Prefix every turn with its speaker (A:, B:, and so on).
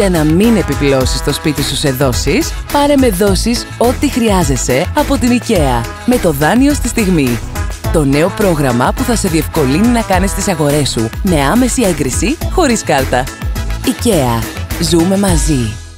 A: Για να μην επιπλώσεις το σπίτι σου σε δόσεις, πάρε με δόσεις ό,τι χρειάζεσαι από την IKEA με το δάνειο στη στιγμή. Το νέο πρόγραμμα που θα σε διευκολύνει να κάνεις τις αγορές σου με άμεση έγκριση χωρίς κάρτα. IKEA. Ζούμε μαζί.